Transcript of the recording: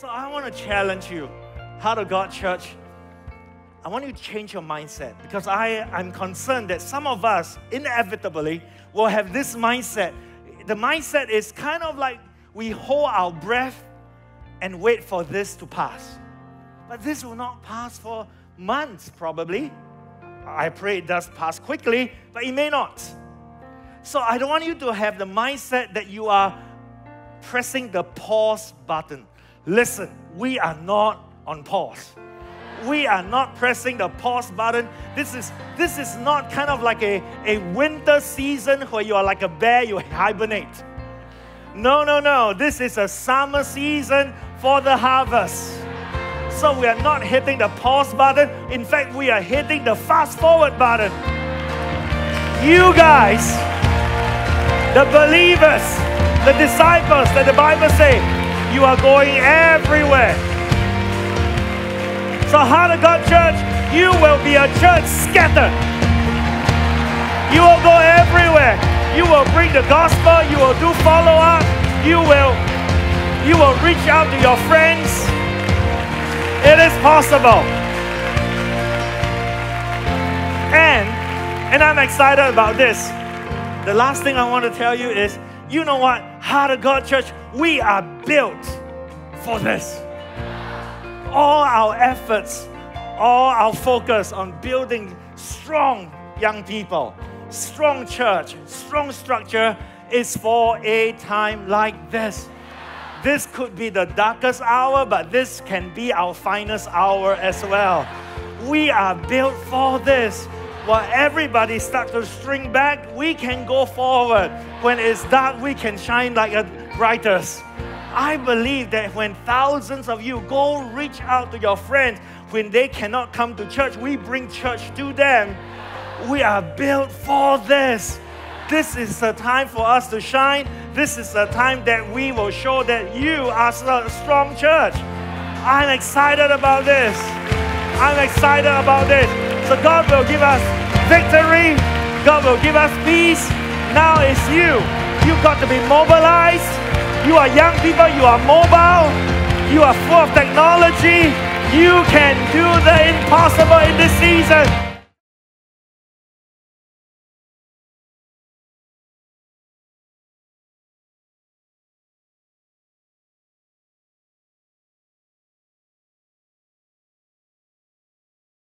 So I want to challenge you, Heart of God Church. I want you to change your mindset because I, I'm concerned that some of us inevitably will have this mindset. The mindset is kind of like we hold our breath and wait for this to pass. But this will not pass for months, probably. I pray it does pass quickly, but it may not. So I don't want you to have the mindset that you are pressing the pause button. Listen, we are not on pause we are not pressing the pause button. This is this is not kind of like a, a winter season where you are like a bear, you hibernate. No, no, no. This is a summer season for the harvest. So we are not hitting the pause button. In fact, we are hitting the fast forward button. You guys, the believers, the disciples that the Bible say, you are going everywhere. So, Heart of God Church, you will be a church scattered. You will go everywhere. You will bring the gospel. You will do follow up. You will, you will reach out to your friends. It is possible. And, and I'm excited about this. The last thing I want to tell you is, you know what? Heart of God Church, we are built for this all our efforts, all our focus on building strong young people, strong church, strong structure is for a time like this. This could be the darkest hour, but this can be our finest hour as well. We are built for this. While everybody starts to string back, we can go forward. When it's dark, we can shine like a brightest. I believe that when thousands of you go reach out to your friends, when they cannot come to church, we bring church to them. We are built for this. This is the time for us to shine. This is the time that we will show that you are a strong church. I'm excited about this. I'm excited about this. So God will give us victory. God will give us peace. Now it's you. You've got to be mobilized. You are young people, you are mobile, you are full of technology. You can do the impossible in this season.